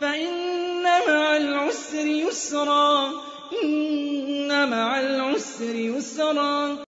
فَإِنَّ مَعَ الْعُسْرِ يُسْرًا إِنَّ مَعَ الْعُسْرِ يُسْرًا.